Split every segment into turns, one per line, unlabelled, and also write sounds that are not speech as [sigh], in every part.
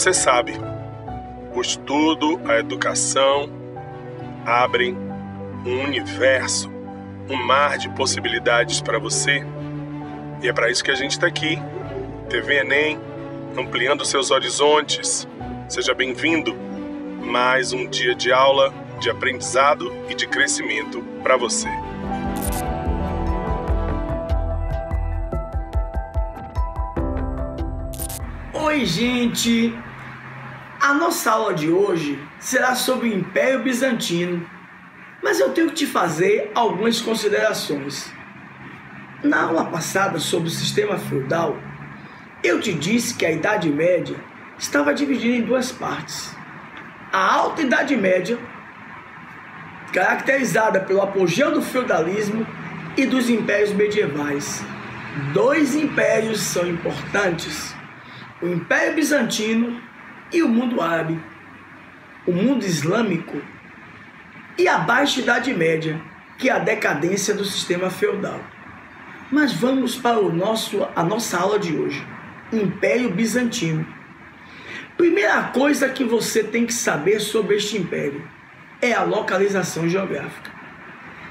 você sabe, o estudo, a educação abrem um universo, um mar de possibilidades para você. E é para isso que a gente está aqui. TV Enem, ampliando seus horizontes. Seja bem-vindo. Mais um dia de aula, de aprendizado e de crescimento para você.
Oi, gente! A nossa aula de hoje será sobre o Império Bizantino, mas eu tenho que te fazer algumas considerações. Na aula passada sobre o sistema feudal, eu te disse que a Idade Média estava dividida em duas partes. A Alta Idade Média, caracterizada pelo apogeu do feudalismo e dos impérios medievais. Dois impérios são importantes: o Império Bizantino e o mundo árabe, o mundo islâmico e a Baixa Idade Média, que é a decadência do sistema feudal. Mas vamos para o nosso, a nossa aula de hoje, Império Bizantino. Primeira coisa que você tem que saber sobre este império é a localização geográfica.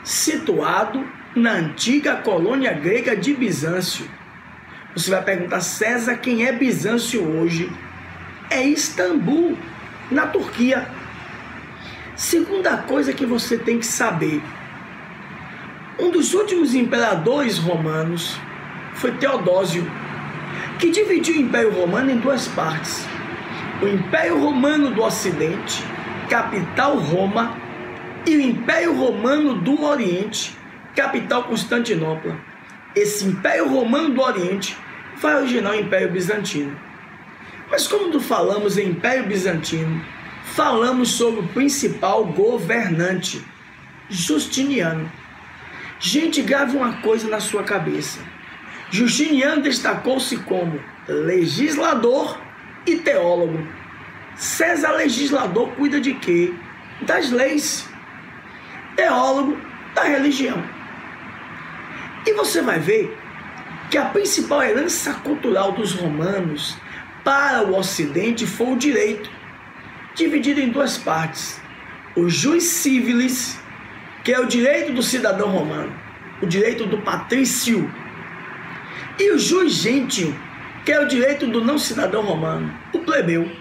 Situado na antiga colônia grega de Bizâncio. Você vai perguntar, César, quem é Bizâncio hoje? É Istambul, na Turquia. Segunda coisa que você tem que saber: um dos últimos imperadores romanos foi Teodósio, que dividiu o Império Romano em duas partes. O Império Romano do Ocidente, capital Roma, e o Império Romano do Oriente, capital Constantinopla. Esse Império Romano do Oriente vai originar o Império Bizantino. Mas quando falamos em Império Bizantino, falamos sobre o principal governante, Justiniano. Gente, grave uma coisa na sua cabeça. Justiniano destacou-se como legislador e teólogo. César legislador cuida de quê? Das leis. Teólogo da religião. E você vai ver que a principal herança cultural dos romanos para o Ocidente foi o direito, dividido em duas partes. O jus civilis, que é o direito do cidadão romano, o direito do patrício, e o jus gentium, que é o direito do não cidadão romano, o plebeu.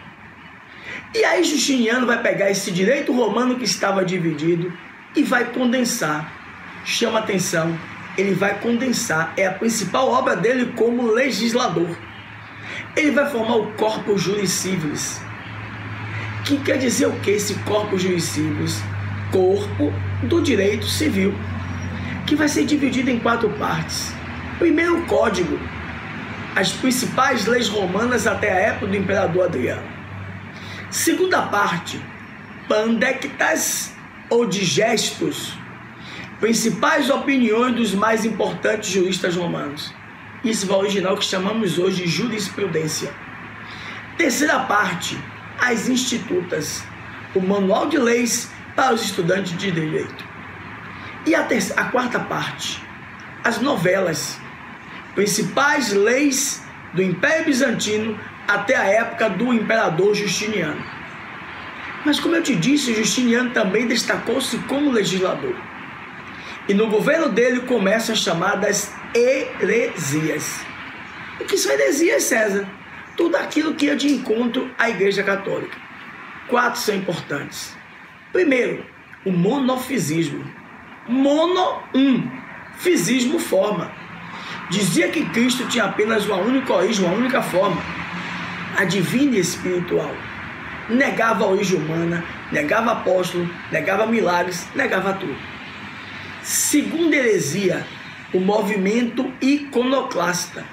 E aí Justiniano vai pegar esse direito romano que estava dividido e vai condensar. Chama atenção, ele vai condensar, é a principal obra dele como legislador ele vai formar o corpo juris. Que quer dizer o que esse corpo juris? Corpo do direito civil, que vai ser dividido em quatro partes. Primeiro, o código, as principais leis romanas até a época do imperador Adriano. Segunda parte, pandectas ou digestos, principais opiniões dos mais importantes juristas romanos. Isso vai originar o que chamamos hoje de jurisprudência. Terceira parte, as institutas, o manual de leis para os estudantes de direito. E a, terceira, a quarta parte, as novelas, principais leis do Império Bizantino até a época do imperador Justiniano. Mas como eu te disse, Justiniano também destacou-se como legislador. E no governo dele começam as chamadas heresias. O que são heresias, César? Tudo aquilo que é de encontro à Igreja Católica. Quatro são importantes. Primeiro, o monofisismo. Mono, um. Fisismo, forma. Dizia que Cristo tinha apenas uma única origem, uma única forma. A divina e espiritual. Negava a origem humana, negava apóstolo, negava milagres, negava tudo. Segunda heresia, o movimento iconoclasta,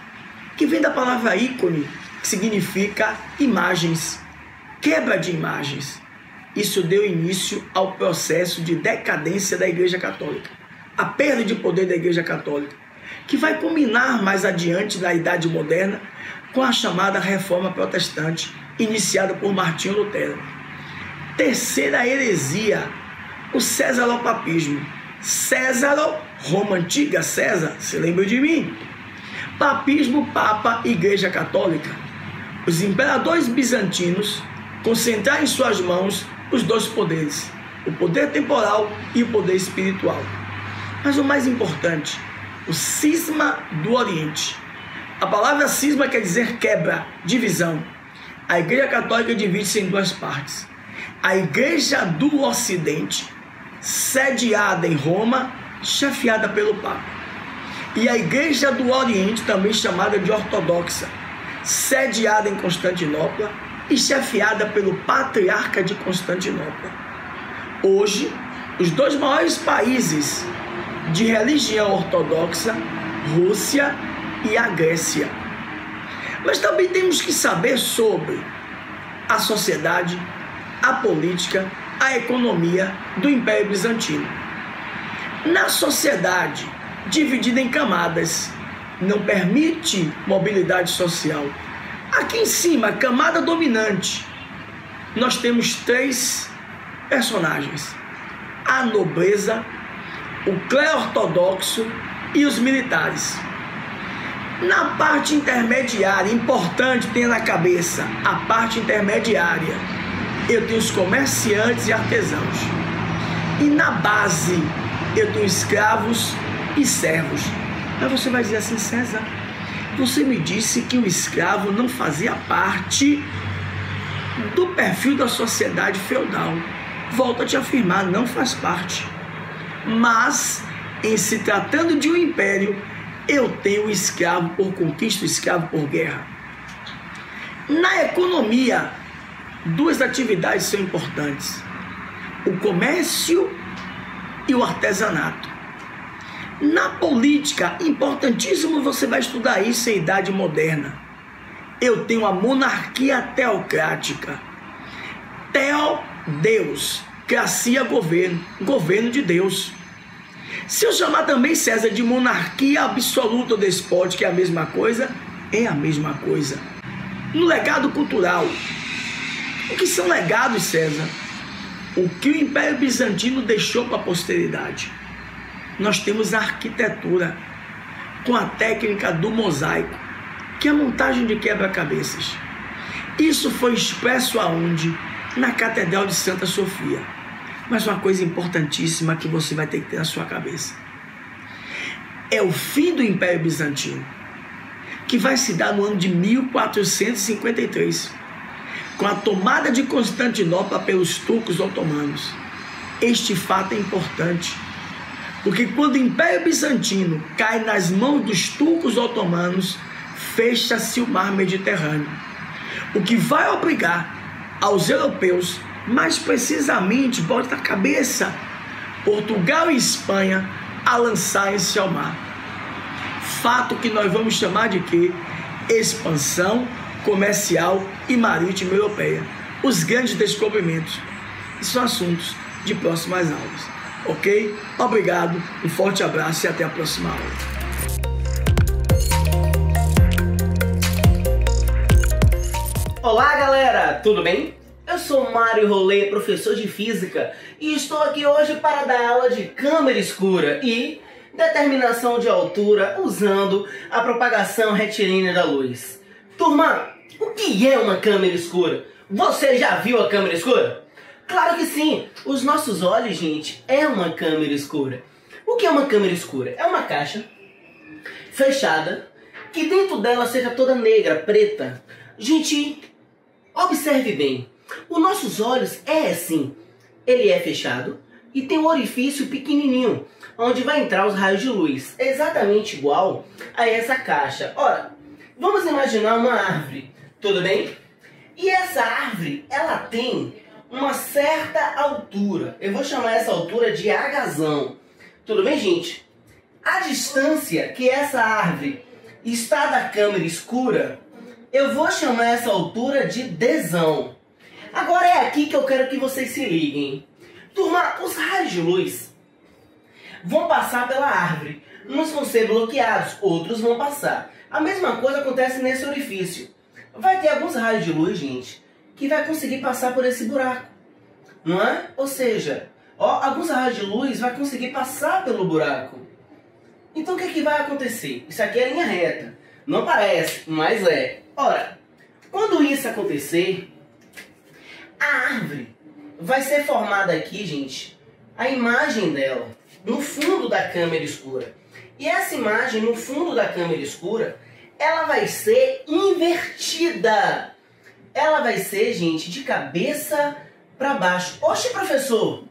que vem da palavra ícone, que significa imagens, quebra de imagens. Isso deu início ao processo de decadência da Igreja Católica, a perda de poder da Igreja Católica, que vai culminar mais adiante na Idade Moderna com a chamada Reforma Protestante, iniciada por Martinho Lutero. Terceira heresia, o Césaropapismo. Césaro Roma Antiga, César, se lembra de mim? Papismo, Papa, Igreja Católica. os imperadores bizantinos concentraram em suas mãos os dois poderes, o poder temporal e o poder espiritual. Mas o mais importante, o cisma do Oriente. A palavra cisma quer dizer quebra, divisão. A Igreja Católica divide-se em duas partes. A Igreja do Ocidente, sediada em Roma, chefiada pelo Papa. E a Igreja do Oriente, também chamada de Ortodoxa, sediada em Constantinopla e chefiada pelo Patriarca de Constantinopla. Hoje, os dois maiores países de religião ortodoxa, Rússia e a Grécia. Mas também temos que saber sobre a sociedade, a política, a economia do Império Bizantino. Na sociedade dividida em camadas, não permite mobilidade social. Aqui em cima, camada dominante, nós temos três personagens: a nobreza, o clero ortodoxo e os militares. Na parte intermediária, importante tenha na cabeça a parte intermediária. Eu tenho os comerciantes e artesãos. E na base, eu tenho escravos e servos. Aí você vai dizer assim, César, você me disse que o escravo não fazia parte do perfil da sociedade feudal. Volto a te afirmar, não faz parte. Mas, em se tratando de um império, eu tenho escravo por conquista, escravo por guerra. Na economia, duas atividades são importantes: o comércio e o artesanato. Na política, importantíssimo você vai estudar isso em idade moderna. Eu tenho a monarquia teocrática. Teo, Deus. Cracia, governo. Governo de Deus. Se eu chamar também César de monarquia absoluta ou despótica, é a mesma coisa? É a mesma coisa. No legado cultural, o que são legados, César? O que o Império Bizantino deixou para a posteridade? Nós temos a arquitetura com a técnica do mosaico, que é a montagem de quebra-cabeças. Isso foi expresso aonde? Na Catedral de Santa Sofia. Mas uma coisa importantíssima que você vai ter que ter na sua cabeça. É o fim do Império Bizantino, que vai se dar no ano de 1453, com a tomada de Constantinopla pelos turcos otomanos. Este fato é importante, porque quando o Império Bizantino cai nas mãos dos turcos otomanos, fecha-se o mar Mediterrâneo, o que vai obrigar aos europeus mais precisamente, bote na cabeça, Portugal e Espanha a lançarem-se ao mar. Fato que nós vamos chamar de quê? Expansão comercial e marítima europeia. Os grandes descobrimentos. São assuntos de próximas aulas. Ok? Obrigado, um forte abraço e até a próxima aula.
Olá galera, tudo bem? Eu sou Mário Rolê, professor de Física, e estou aqui hoje para dar aula de câmera escura e determinação de altura usando a propagação retilínea da luz. Turma, o que é uma câmera escura? Você já viu a câmera escura? Claro que sim! Os nossos olhos, gente, é uma câmera escura. O que é uma câmera escura? É uma caixa fechada que dentro dela seja toda negra, preta. Gente, observe bem. Os nossos olhos é assim. Ele é fechado e tem um orifício pequenininho, onde vai entrar os raios de luz, exatamente igual a essa caixa. Ora, vamos imaginar uma árvore, tudo bem? E essa árvore, ela tem uma certa altura. Eu vou chamar essa altura de agazão. Tudo bem, gente? A distância que essa árvore está da câmera escura, eu vou chamar essa altura de desão. Agora é aqui que eu quero que vocês se liguem. Turma, os raios de luz vão passar pela árvore. Uns vão ser bloqueados, outros vão passar. A mesma coisa acontece nesse orifício. Vai ter alguns raios de luz, gente, que vai conseguir passar por esse buraco. Não é? Ou seja, ó, alguns raios de luz vai conseguir passar pelo buraco. Então o que, é que vai acontecer? Isso aqui é linha reta. Não parece, mas é. Ora, Quando isso acontecer, a árvore vai ser formada aqui, gente, a imagem dela no fundo da câmera escura. E essa imagem no fundo da câmera escura, ela vai ser invertida. Ela vai ser, gente, de cabeça para baixo. Oxe, professor,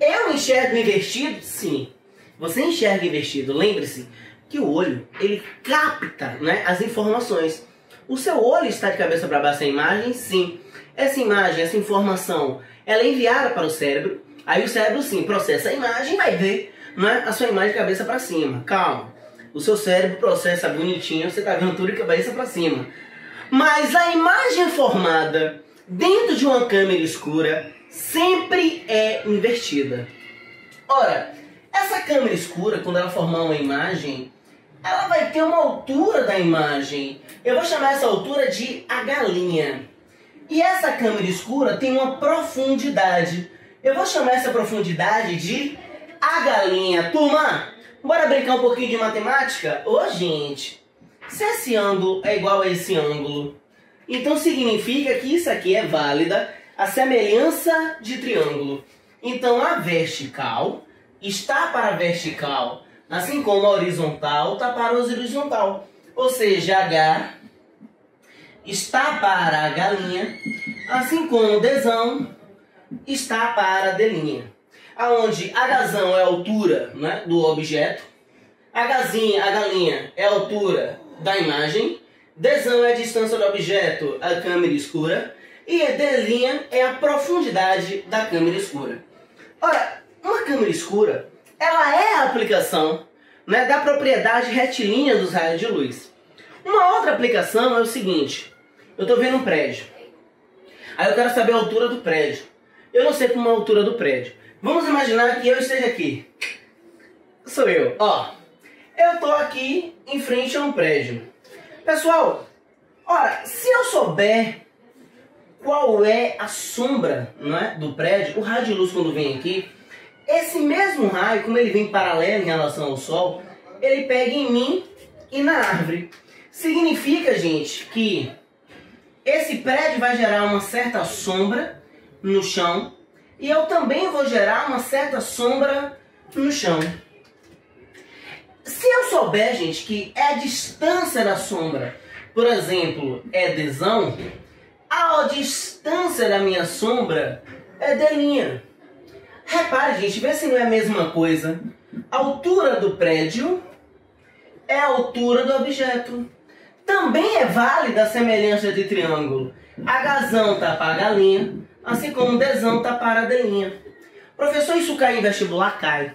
eu enxergo invertido? Sim. Você enxerga invertido. Lembre-se que o olho, ele capta né, as informações. O seu olho está de cabeça para baixo a imagem? Sim. Essa imagem, essa informação, ela é enviada para o cérebro. Aí o cérebro, sim, processa a imagem e vai ver né, a sua imagem de cabeça para cima. Calma. O seu cérebro processa bonitinho, você está vendo tudo de cabeça para cima. Mas a imagem formada dentro de uma câmera escura sempre é invertida. Ora, essa câmera escura, quando ela formar uma imagem, ela vai ter uma altura da imagem. Eu vou chamar essa altura de a galinha. E essa câmera escura tem uma profundidade. Eu vou chamar essa profundidade de a galinha. Turma, bora brincar um pouquinho de matemática? Ô, gente, se esse ângulo é igual a esse ângulo, então significa que isso aqui é válida a semelhança de triângulo. Então a vertical está para a vertical, assim como a horizontal está para a horizontal. Ou seja, H está para a galinha, assim como o desão está para a delinha. Aonde a gazão é a altura né, do objeto, a gazinha, a galinha é a altura da imagem, desão é a distância do objeto, a câmera escura, e delinha é a profundidade da câmera escura. Ora, uma câmera escura, ela é a aplicação né, da propriedade retilínea dos raios de luz. Uma outra aplicação é o seguinte: eu estou vendo um prédio. Aí eu quero saber a altura do prédio. Eu não sei como é a altura do prédio. Vamos imaginar que eu esteja aqui. Sou eu. Ó, eu estou aqui em frente a um prédio. Pessoal, ora, se eu souber qual é a sombra não é, do prédio, o raio de luz quando vem aqui, esse mesmo raio, como ele vem paralelo em relação ao Sol, ele pega em mim e na árvore. Significa, gente, que esse prédio vai gerar uma certa sombra no chão e eu também vou gerar uma certa sombra no chão. Se eu souber, gente, que é a distância da sombra, por exemplo, é desão, a distância da minha sombra é delinha. Repare, gente, vê se não é a mesma coisa. A altura do prédio é a altura do objeto. Também é válida a semelhança de triângulo. A gazão tá para a galinha, assim como o desão tá para a delinha. Professor, isso cai em vestibular? Cai.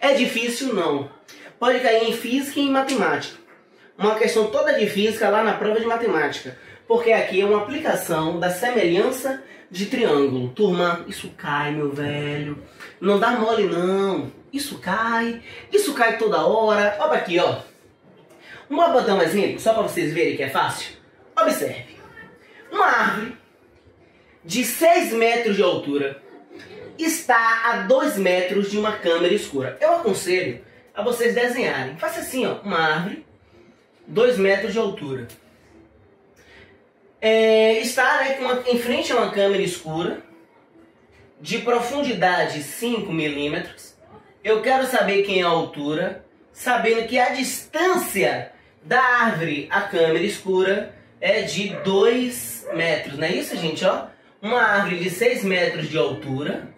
É difícil? Não. Pode cair em física e em matemática. Uma questão toda de física lá na prova de matemática. Porque aqui é uma aplicação da semelhança de triângulo. Turma, isso cai, meu velho. Não dá mole, não. Isso cai. Isso cai toda hora. Olha aqui, ó. Vamos botar um exemplo, só para vocês verem que é fácil? Observe. Uma árvore de 6 metros de altura está a 2 metros de uma câmera escura. Eu aconselho a vocês desenharem. Faça assim, ó, uma árvore, 2 metros de altura é, está né, uma, em frente a uma câmera escura de profundidade 5 milímetros. Eu quero saber quem é a altura, sabendo que a distância da árvore à câmera escura é de 2 metros, não é isso, gente? Ó, uma árvore de 6 metros de altura,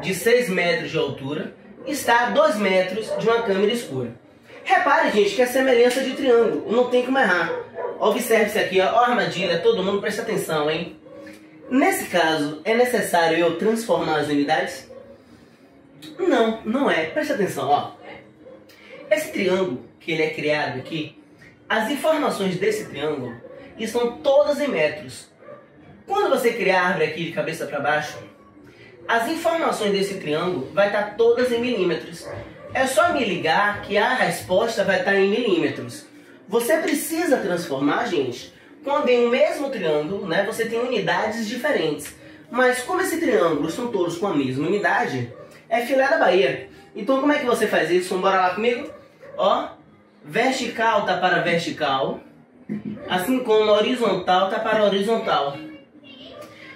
de 6 metros de altura, está a 2 metros de uma câmera escura. Repare, gente, que é semelhança de triângulo, não tem como errar. Observe isso aqui, ó a armadilha, todo mundo presta atenção, hein? Nesse caso, é necessário eu transformar as unidades? Não, não é. Presta atenção, ó. Esse triângulo que ele é criado aqui, as informações desse triângulo estão todas em metros. Quando você criar a árvore aqui de cabeça para baixo, as informações desse triângulo vai estar todas em milímetros. É só me ligar que a resposta vai estar em milímetros. Você precisa transformar, gente, quando em um mesmo triângulo, né, você tem unidades diferentes. Mas como esse triângulo são todos com a mesma unidade, é filé da Bahia. Então como é que você faz isso? Bora lá comigo? Ó, vertical tá para vertical, Assim como horizontal tá para horizontal.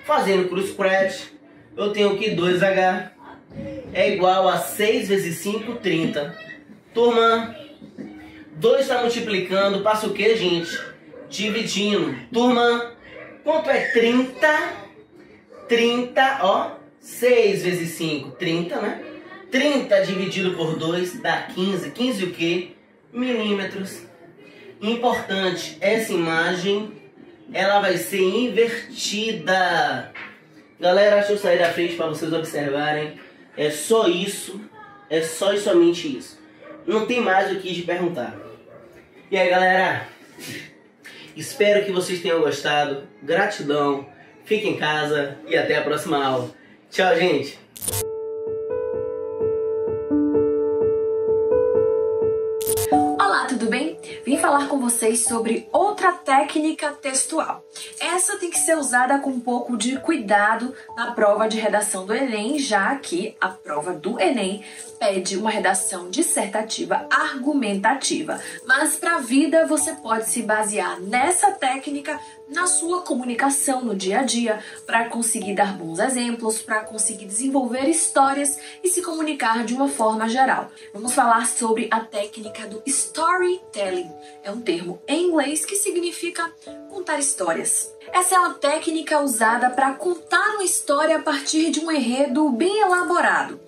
Fazendo cruz spread, eu tenho que 2H é igual a 6 vezes 5, 30. Turma, 2 está multiplicando, passa o que, gente? Dividindo. Turma, quanto é 30? 30, ó, 6 vezes 5, 30, né? 30 dividido por 2 dá 15. 15 o quê? Milímetros. Importante, essa imagem, ela vai ser invertida. Galera, deixa eu sair da frente para vocês observarem. É só isso, é só e somente isso. Não tem mais o que de perguntar. E aí, galera? Espero que vocês tenham gostado. Gratidão. Fique em casa e até a próxima aula. Tchau, gente.
Vim falar com vocês sobre outra técnica textual. Essa tem que ser usada com um pouco de cuidado na prova de redação do Enem, já que a prova do Enem pede uma redação dissertativa argumentativa. Mas para a vida você pode se basear nessa técnica na sua comunicação no dia a dia, para conseguir dar bons exemplos, para conseguir desenvolver histórias e se comunicar de uma forma geral. Vamos falar sobre a técnica do storytelling. É um termo em inglês que significa contar histórias. Essa é uma técnica usada para contar uma história a partir de um enredo bem elaborado.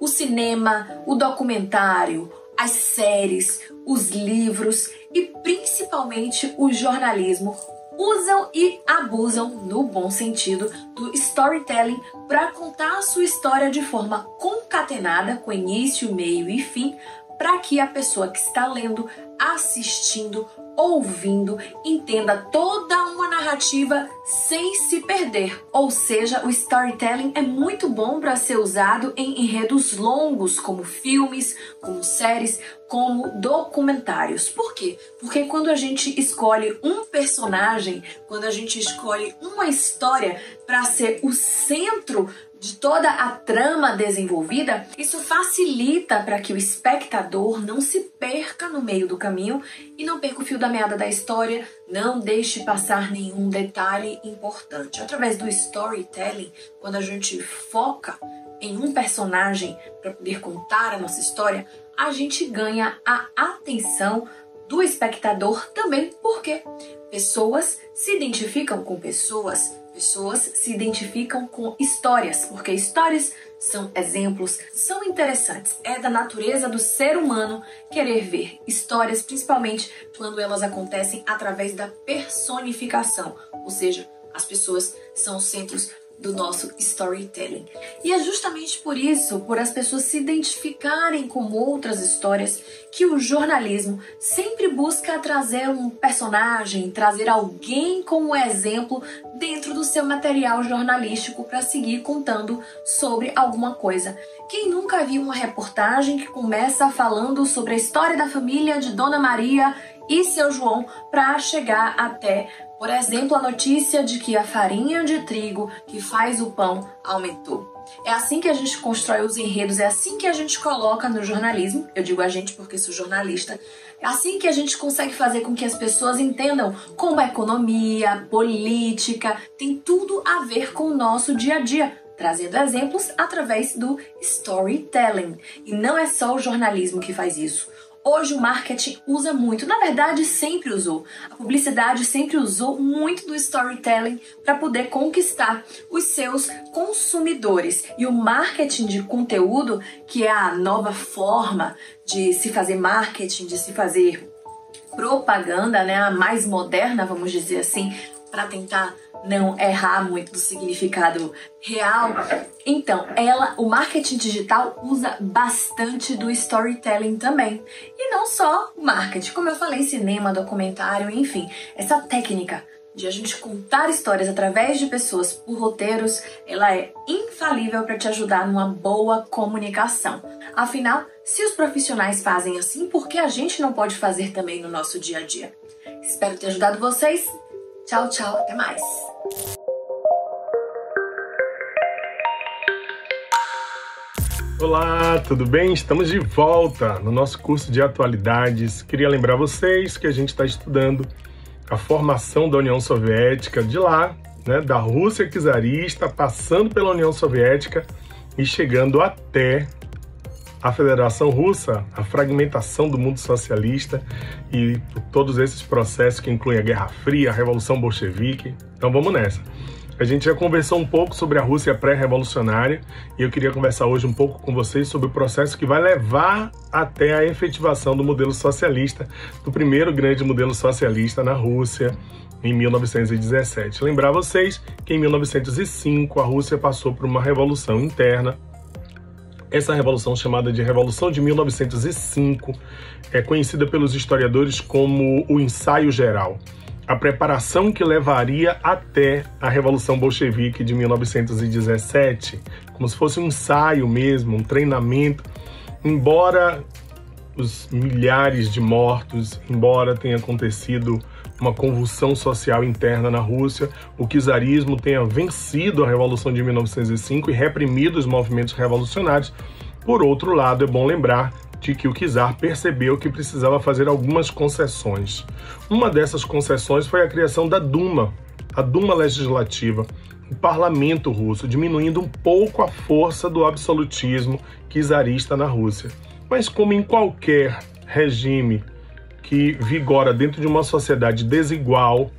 O cinema, o documentário, as séries, os livros e principalmente o jornalismo usam e abusam, no bom sentido, do storytelling para contar a sua história de forma concatenada, com início, meio e fim, para que a pessoa que está lendo, assistindo, ouvindo, entenda toda uma narrativa sem se perder. Ou seja, o storytelling é muito bom para ser usado em enredos longos, como filmes, como séries, como documentários. Por quê? Porque quando a gente escolhe um personagem, quando a gente escolhe uma história para ser o centro de toda a trama desenvolvida, isso facilita para que o espectador não se perca no meio do caminho e não perca o fio da meada da história, não deixe passar nenhum detalhe importante. Através do storytelling, quando a gente foca em um personagem para poder contar a nossa história, a gente ganha a atenção do espectador também, porque pessoas se identificam com pessoas Pessoas se identificam com histórias, porque histórias são exemplos, são interessantes. É da natureza do ser humano querer ver histórias, principalmente quando elas acontecem através da personificação, ou seja, as pessoas são os centros do nosso storytelling. E é justamente por isso, por as pessoas se identificarem com outras histórias, que o jornalismo sempre busca trazer um personagem, trazer alguém como exemplo dentro do seu material jornalístico para seguir contando sobre alguma coisa. Quem nunca viu uma reportagem que começa falando sobre a história da família de Dona Maria e seu João para chegar até por exemplo, a notícia de que a farinha de trigo que faz o pão aumentou. É assim que a gente constrói os enredos, é assim que a gente coloca no jornalismo. Eu digo a gente porque sou jornalista. Assim que a gente consegue fazer com que as pessoas entendam como a economia, política, tem tudo a ver com o nosso dia a dia trazendo exemplos através do storytelling. E não é só o jornalismo que faz isso. Hoje o marketing usa muito, na verdade sempre usou. A publicidade sempre usou muito do storytelling para poder conquistar os seus consumidores. E o marketing de conteúdo, que é a nova forma de se fazer marketing, de se fazer propaganda, né, a mais moderna, vamos dizer assim, para tentar não errar muito do significado real. Então, ela, o marketing digital usa bastante do storytelling também. E não só o marketing, como eu falei, cinema, documentário, enfim, essa técnica de a gente contar histórias através de pessoas por roteiros, ela é infalível para te ajudar numa boa comunicação. Afinal, se os profissionais fazem assim, por que a gente não pode fazer também no nosso dia a dia? Espero ter ajudado vocês. Tchau, tchau, até mais.
Olá, tudo bem? Estamos de volta no nosso curso de atualidades. Queria lembrar vocês que a gente está estudando a formação da União Soviética, de lá, né, da Rússia czarista, passando pela União Soviética e chegando até a Federação Russa, a fragmentação do mundo socialista e todos esses processos que incluem a Guerra Fria, a Revolução Bolchevique. Então vamos nessa. A gente já conversou um pouco sobre a Rússia pré-revolucionária e eu queria conversar hoje um pouco com vocês sobre o processo que vai levar até a efetivação do modelo socialista, do primeiro grande modelo socialista na Rússia, em 1917. Lembrar vocês que em 1905 a Rússia passou por uma revolução interna essa revolução, chamada de Revolução de 1905, é conhecida pelos historiadores como o ensaio geral, a preparação que levaria até a Revolução Bolchevique de 1917, como se fosse um ensaio mesmo, um treinamento, embora os milhares de mortos, embora tenha acontecido uma convulsão social interna na Rússia, o czarismo tenha vencido a Revolução de 1905 e reprimido os movimentos revolucionários. Por outro lado, é bom lembrar de que o czar percebeu que precisava fazer algumas concessões. Uma dessas concessões foi a criação da Duma, a Duma Legislativa, o parlamento russo, diminuindo um pouco a força do absolutismo czarista na Rússia. Mas como em qualquer regime que vigora dentro de uma sociedade desigual,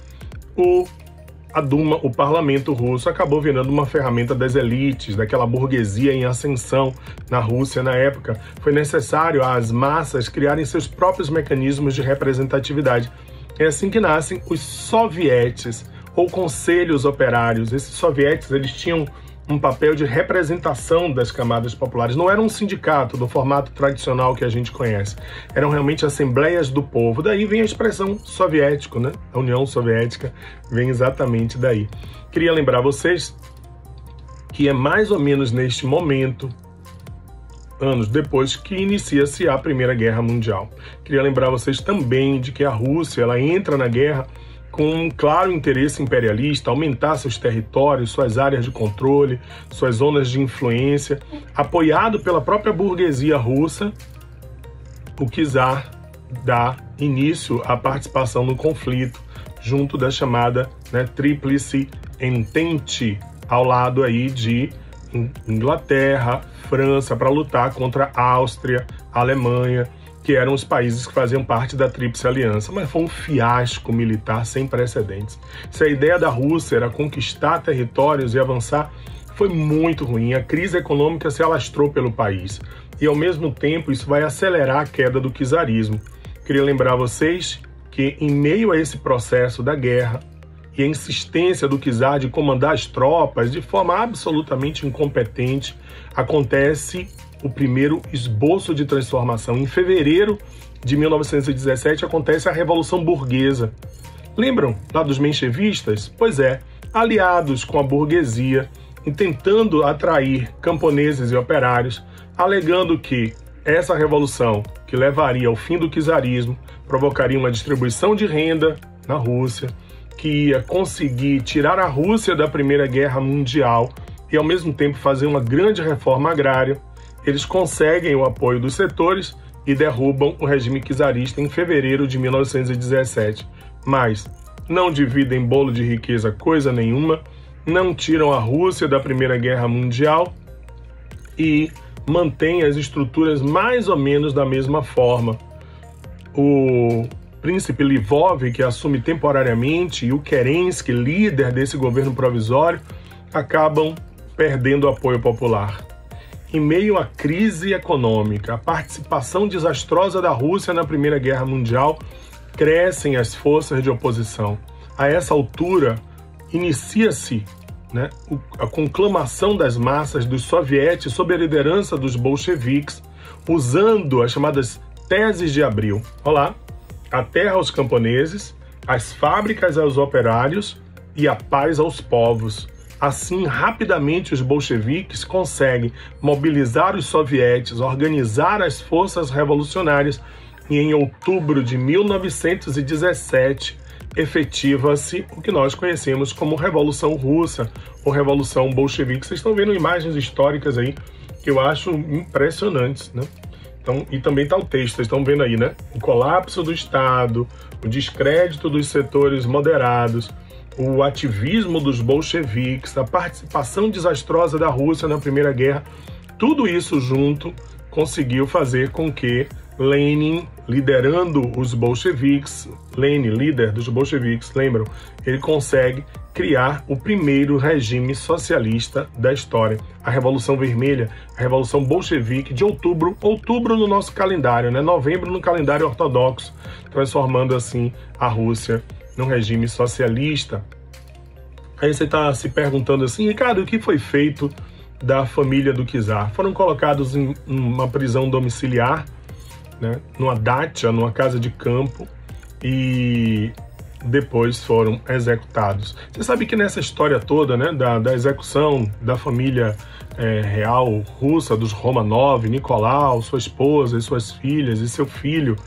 o a Duma, o parlamento russo, acabou virando uma ferramenta das elites, daquela burguesia em ascensão na Rússia na época. Foi necessário às massas criarem seus próprios mecanismos de representatividade. É assim que nascem os sovietes ou conselhos operários. Esses sovietes eles tinham um papel de representação das camadas populares. Não era um sindicato do formato tradicional que a gente conhece. Eram realmente assembleias do povo. Daí vem a expressão soviético, né? A União Soviética vem exatamente daí. Queria lembrar vocês que é mais ou menos neste momento, anos depois, que inicia-se a Primeira Guerra Mundial. Queria lembrar vocês também de que a Rússia ela entra na guerra com um claro interesse imperialista, aumentar seus territórios, suas áreas de controle, suas zonas de influência, apoiado pela própria burguesia russa, o czar dá início à participação no conflito, junto da chamada né, Tríplice Entente, ao lado aí de Inglaterra, França, para lutar contra a Áustria, Alemanha, que eram os países que faziam parte da Tríplice Aliança, mas foi um fiasco militar sem precedentes. Se a ideia da Rússia era conquistar territórios e avançar, foi muito ruim. A crise econômica se alastrou pelo país e, ao mesmo tempo, isso vai acelerar a queda do czarismo. Queria lembrar vocês que, em meio a esse processo da guerra e a insistência do czar de comandar as tropas de forma absolutamente incompetente, acontece o primeiro esboço de transformação. Em fevereiro de 1917 acontece a Revolução Burguesa. Lembram lá dos menchevistas? Pois é, aliados com a burguesia e tentando atrair camponeses e operários, alegando que essa revolução, que levaria ao fim do czarismo, provocaria uma distribuição de renda na Rússia, que ia conseguir tirar a Rússia da Primeira Guerra Mundial e ao mesmo tempo fazer uma grande reforma agrária eles conseguem o apoio dos setores e derrubam o regime czarista em fevereiro de 1917. Mas não dividem bolo de riqueza coisa nenhuma, não tiram a Rússia da Primeira Guerra Mundial e mantêm as estruturas mais ou menos da mesma forma. O príncipe Lvov, que assume temporariamente, e o Kerensky, líder desse governo provisório, acabam perdendo apoio popular. Em meio à crise econômica, a participação desastrosa da Rússia na Primeira Guerra Mundial, crescem as forças de oposição. A essa altura, inicia-se né, a conclamação das massas dos sovietes sob a liderança dos bolcheviques, usando as chamadas teses de abril. Olá, a terra aos camponeses, as fábricas aos operários e a paz aos povos. Assim, rapidamente os bolcheviques conseguem mobilizar os sovietes, organizar as forças revolucionárias e em outubro de 1917 efetiva-se o que nós conhecemos como Revolução Russa ou Revolução Bolchevique. Vocês estão vendo imagens históricas aí que eu acho impressionantes, né? Então, e também está o texto, vocês estão vendo aí, né? O colapso do Estado, o descrédito dos setores moderados, o ativismo dos bolcheviques, a participação desastrosa da Rússia na Primeira Guerra, tudo isso junto conseguiu fazer com que Lenin, liderando os bolcheviques, Lenin, líder dos bolcheviques, lembram? Ele consegue criar o primeiro regime socialista da história, a Revolução Vermelha, a Revolução Bolchevique de outubro, outubro no nosso calendário, né? Novembro no calendário ortodoxo, transformando assim a Rússia num regime socialista. Aí você está se perguntando assim, Ricardo, o que foi feito da família do Czar? Foram colocados em uma prisão domiciliar, né? Numa dacha, numa casa de campo e depois foram executados. Você sabe que nessa história toda, né, da, da execução da família é, real russa, dos Romanov, Nicolau, sua esposa e suas filhas e seu filho,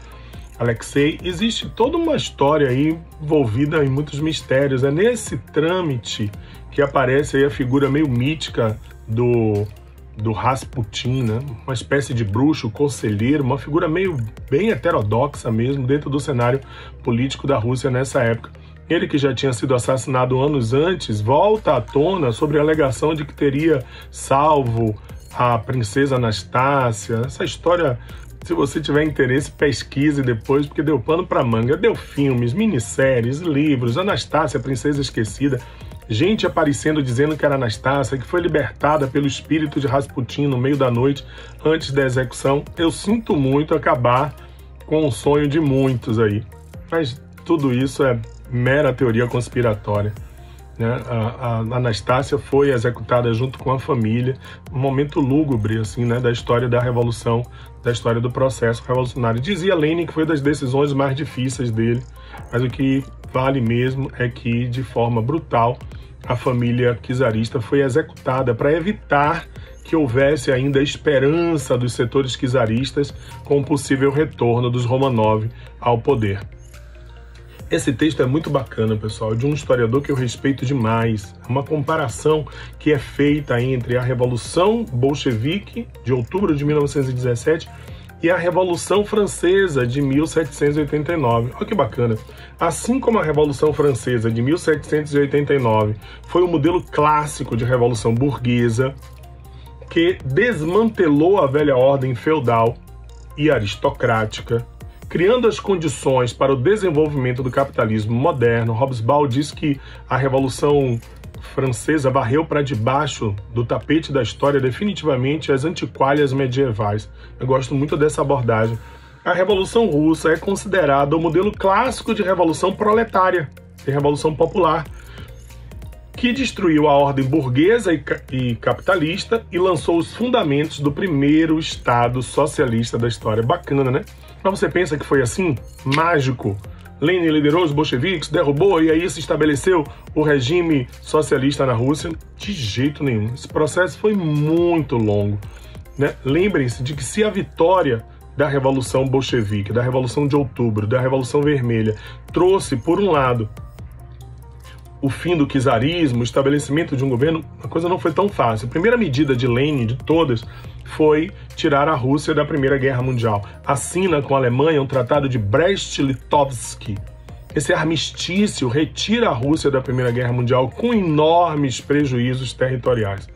Alexei, existe toda uma história aí envolvida em muitos mistérios. É nesse trâmite que aparece aí a figura meio mítica do do Rasputin, né? uma espécie de bruxo, conselheiro, uma figura meio bem heterodoxa mesmo dentro do cenário político da Rússia nessa época. Ele que já tinha sido assassinado anos antes, volta à tona sobre a alegação de que teria salvo a princesa Anastácia. Essa história, se você tiver interesse, pesquise depois, porque deu pano para manga. Deu filmes, minisséries, livros, Anastácia, princesa esquecida gente aparecendo dizendo que era Anastácia, que foi libertada pelo espírito de Rasputin no meio da noite antes da execução. Eu sinto muito acabar com o sonho de muitos aí. Mas tudo isso é mera teoria conspiratória. Né? A, a Anastácia foi executada junto com a família, um momento lúgubre assim, né, da história da revolução, da história do processo revolucionário. Dizia Lenin que foi das decisões mais difíceis dele, mas o que vale mesmo é que, de forma brutal, a família czarista foi executada para evitar que houvesse ainda esperança dos setores czaristas com o possível retorno dos Romanov ao poder. Esse texto é muito bacana, pessoal, de um historiador que eu respeito demais. É uma comparação que é feita entre a Revolução Bolchevique de outubro de 1917 e a Revolução Francesa de 1789. Olha que bacana. Assim como a Revolução Francesa de 1789 foi o modelo clássico de revolução burguesa que desmantelou a velha ordem feudal e aristocrática, criando as condições para o desenvolvimento do capitalismo moderno. Hobsbawm diz que a Revolução francesa varreu para debaixo do tapete da história definitivamente as antiquárias medievais. Eu gosto muito dessa abordagem. A Revolução Russa é considerada o modelo clássico de revolução proletária, de revolução popular, que destruiu a ordem burguesa e capitalista e lançou os fundamentos do primeiro Estado socialista da história. Bacana, né? Mas você pensa que foi assim? Mágico? Lenin liderou os bolcheviques, derrubou e aí se estabeleceu o regime socialista na Rússia? De jeito nenhum. Esse processo foi muito longo. Né? Lembrem-se de que se a vitória da Revolução Bolchevique, da Revolução de Outubro, da Revolução Vermelha, trouxe, por um lado, o fim do czarismo, o estabelecimento de um governo, a coisa não foi tão fácil. A primeira medida de Lenin, de todas, foi tirar a Rússia da Primeira Guerra Mundial. Assina com a Alemanha um tratado de Brest-Litovsk. Esse armistício retira a Rússia da Primeira Guerra Mundial com enormes prejuízos territoriais.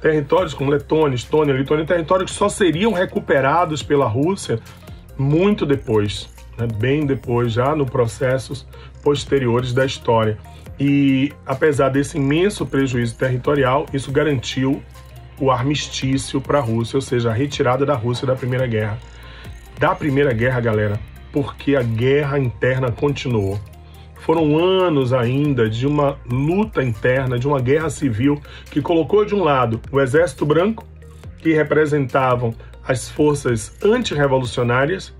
Territórios como Letônia, Estônia, Lituânia, territórios que só seriam recuperados pela Rússia muito depois, né? bem depois, já no processos posteriores da história. E apesar desse imenso prejuízo territorial, isso garantiu o armistício para a Rússia, ou seja, a retirada da Rússia da Primeira Guerra. Da Primeira Guerra, galera, porque a guerra interna continuou. Foram anos ainda de uma luta interna, de uma guerra civil que colocou de um lado o Exército Branco, que representavam as forças antirrevolucionárias,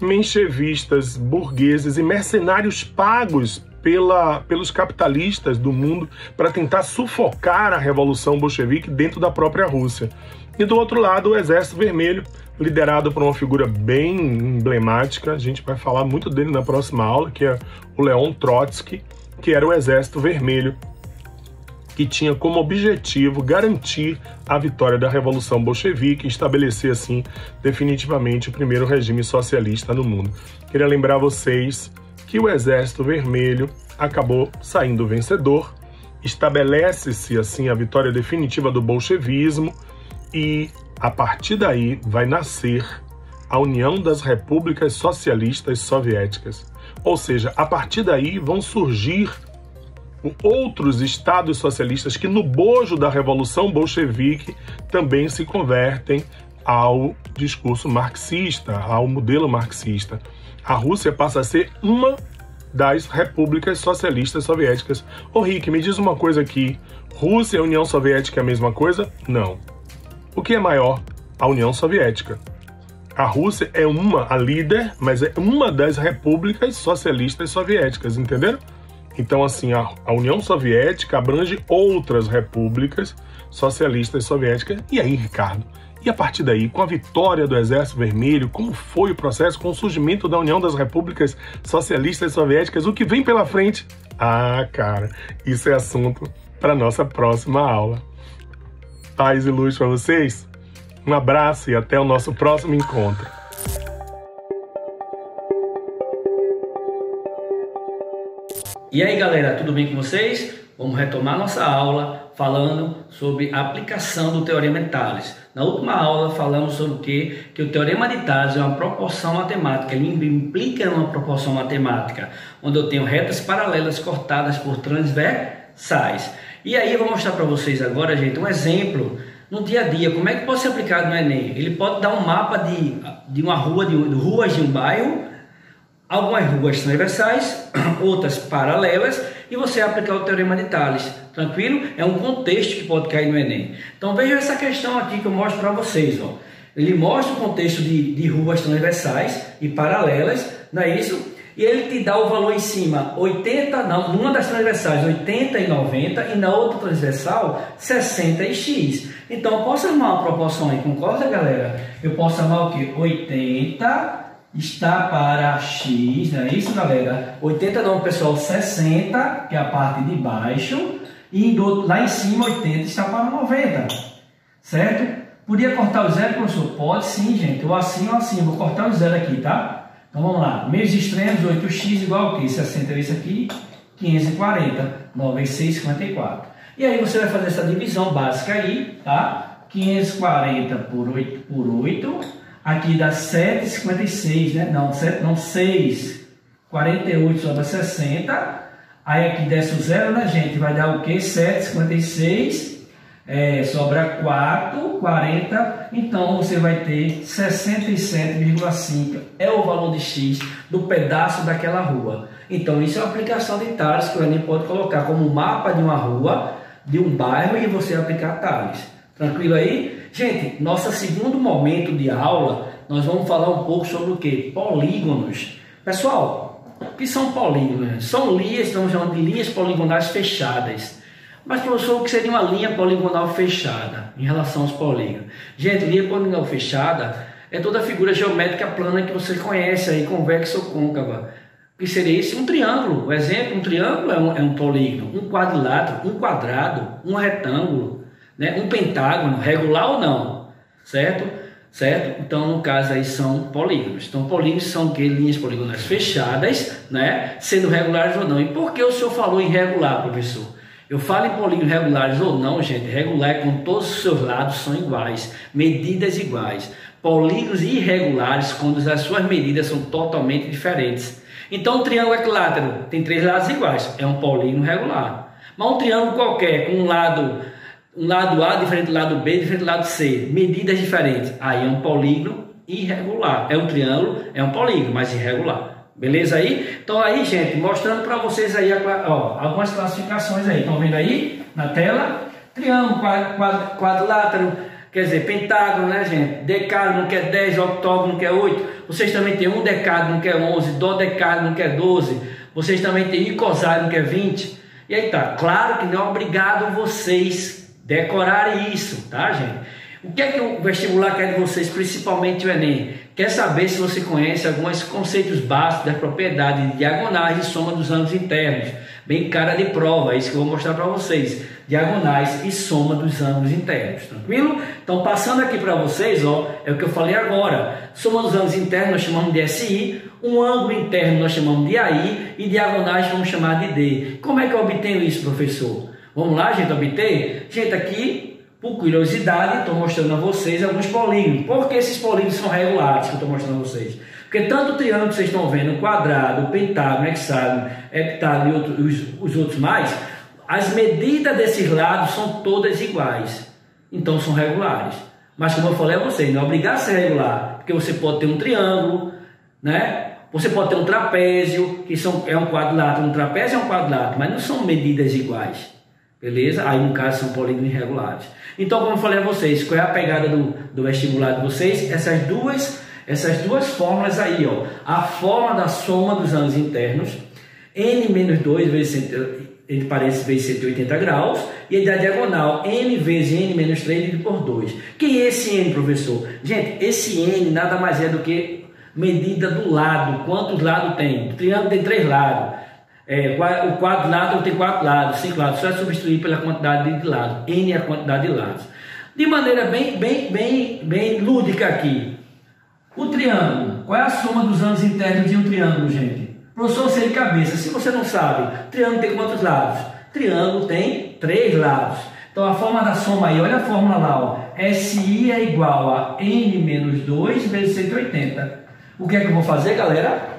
menchevistas, burgueses e mercenários pagos pela, pelos capitalistas do mundo para tentar sufocar a revolução bolchevique dentro da própria Rússia. E do outro lado, o Exército Vermelho, liderado por uma figura bem emblemática, a gente vai falar muito dele na próxima aula, que é o Leon Trotsky, que era o Exército Vermelho, que tinha como objetivo garantir a vitória da Revolução Bolchevique e estabelecer, assim, definitivamente o primeiro regime socialista no mundo. Queria lembrar vocês que o Exército Vermelho acabou saindo vencedor, estabelece-se, assim, a vitória definitiva do bolchevismo e, a partir daí, vai nascer a União das Repúblicas Socialistas Soviéticas. Ou seja, a partir daí vão surgir outros estados socialistas que, no bojo da Revolução Bolchevique, também se convertem ao discurso marxista, ao modelo marxista. A Rússia passa a ser uma das repúblicas socialistas soviéticas. Ô Rick, me diz uma coisa aqui: Rússia e União Soviética é a mesma coisa? Não. O que é maior? A União Soviética. A Rússia é uma, a líder, mas é uma das repúblicas socialistas soviéticas, entenderam? Então, assim, a, a União Soviética abrange outras repúblicas socialistas soviéticas. E aí, Ricardo? E a partir daí, com a vitória do Exército Vermelho, como foi o processo com o surgimento da União das Repúblicas Socialistas Soviéticas? O que vem pela frente? Ah, cara, isso é assunto para nossa próxima aula. Paz e luz para vocês. Um abraço e até o nosso próximo encontro.
E aí galera, tudo bem com vocês? Vamos retomar nossa aula falando sobre a aplicação do Teorema de. Na última aula falamos sobre o que? Que o Teorema de Tales é uma proporção matemática, ele implica uma proporção matemática, onde eu tenho retas paralelas cortadas por transversais. E aí eu vou mostrar para vocês agora, gente, um exemplo no dia a dia. Como é que pode ser aplicado no Enem? Ele pode dar um mapa de, de uma rua, de, de ruas de um bairro, algumas ruas transversais, [clears throat] outras paralelas, e você aplicar o teorema de Tales. Tranquilo? É um contexto que pode cair no Enem. Então veja essa questão aqui que eu mostro para vocês. Ó. Ele mostra o contexto de, de ruas transversais e paralelas, não é isso? E ele te dá o valor em cima, 80, não, numa das transversais 80 e 90 e na outra transversal 60 e x. Então eu posso armar uma proporção aí, concorda galera? Eu posso armar o que? 80 está para x, não é isso, galera? 80 não, pessoal, 60, que é a parte de baixo, e do, lá em cima 80 está para 90, certo? Podia cortar o zero, professor? Pode sim, gente, ou assim ou assim, vou cortar o zero aqui, tá? Então vamos lá, meios extremos, 8x igual a quê? 60 vezes aqui, 540, 9 vezes 6, 54. E aí você vai fazer essa divisão básica aí, tá? 540 por 8, por 8 Aqui dá 7,56, né? Não, 7, não 6, 48 sobre 60. Aí aqui desce o zero, né, gente? Vai dar o quê? 7,56. É, sobra 4, 40. Então você vai ter 67,5. É o valor de X do pedaço daquela rua. Então isso é uma aplicação de Tales que o Enem pode colocar como mapa de uma rua, de um bairro e você aplicar Tales. Tranquilo aí? Gente, nosso segundo momento de aula, nós vamos falar um pouco sobre o que? Polígonos. Pessoal, o que são polígonos? São linhas, estamos chamando de linhas poligonais fechadas. Mas, professor, o que seria uma linha poligonal fechada em relação aos polígonos? Gente, linha poligonal fechada é toda a figura geométrica plana que você conhece aí, convexa ou côncava. Que seria esse? Um triângulo. O exemplo, um triângulo é um, é um polígono. Um quadrilátero, um quadrado, um retângulo né? um pentágono, regular ou não, certo? Certo? Então, no caso aí são polígonos. Então, polígonos são que linhas poligonais fechadas, né? Sendo regulares ou não. E por que o senhor falou em regular, professor? Eu falo em polígonos regulares ou não, gente. Regular é quando todos os seus lados são iguais, medidas iguais. Polígonos irregulares quando as suas medidas são totalmente diferentes. Então, um triângulo equilátero tem três lados iguais, é um polígono regular. Mas um triângulo qualquer com um lado um lado A diferente do lado B, diferente do lado C, medidas diferentes. Aí é um polígono irregular. É um triângulo, é um polígono, mas irregular. Beleza aí? Então aí, gente, mostrando para vocês aí ó, algumas classificações aí. Estão vendo aí na tela? Triângulo, quadrilátero, quer dizer, pentágono, né, gente? Decágono que é 10, octógono que é 8. Vocês também tem um decágono que é 11, dodecágono que é 12. Vocês também tem icoságono que é 20. E aí tá, claro que não é obrigado vocês decorar isso, tá, gente? O que é que o vestibular quer de vocês, principalmente o Enem? Quer saber se você conhece alguns conceitos básicos das propriedades de diagonais e soma dos ângulos internos. Bem cara de prova, é isso que eu vou mostrar para vocês. Diagonais e soma dos ângulos internos, tranquilo? Então, passando aqui para vocês, ó, é o que eu falei agora. Soma dos ângulos internos nós chamamos de SI, um ângulo interno nós chamamos de AI e diagonais vamos chamar de D. Como é que eu obtenho isso, professor? Vamos lá, gente, obter? Gente, aqui por curiosidade, estou mostrando a vocês alguns polígonos. Por que esses polígonos são regulares que eu estou mostrando a vocês? Porque tanto o triângulo que vocês estão vendo, quadrado, pentágono, hexágono, heptágono e outro, os, os outros mais, as medidas desses lados são todas iguais. Então são regulares. Mas como eu falei a vocês, não é obrigado a ser regular. Porque você pode ter um triângulo, né? Você pode ter um trapézio, que são, é um quadrilátero, um trapézio é um quadrilátero, mas não são medidas iguais. Beleza? Aí no caso são polígonos irregulares. Então, como eu falei a vocês, qual é a pegada do, do vestibular de vocês? Essas duas, essas duas fórmulas aí, ó. A forma da soma dos ângulos internos, n menos 2 vezes entre parênteses vezes 180 graus, e a da diagonal, n vezes n menos 3 dividido por 2. Quem é esse n, professor? Gente, esse n nada mais é do que medida do lado, quantos lados tem? O triângulo tem três lados. É, o quadrilátero tem quatro lados, cinco lados, só é substituir pela quantidade de lados. N é a quantidade de lados. De maneira bem, bem, bem, bem lúdica aqui. O triângulo. Qual é a soma dos ângulos internos de um triângulo, gente? Professor, sei de cabeça. Se você não sabe, triângulo tem quantos lados? Triângulo tem três lados. Então a forma da soma aí, olha a fórmula lá, ó. SI é igual a N menos 2 vezes 180. O que é que eu vou fazer, galera?